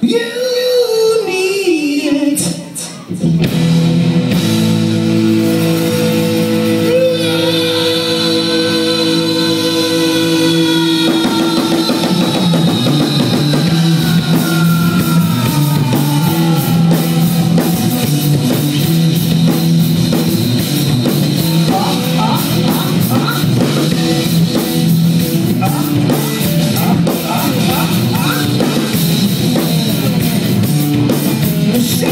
You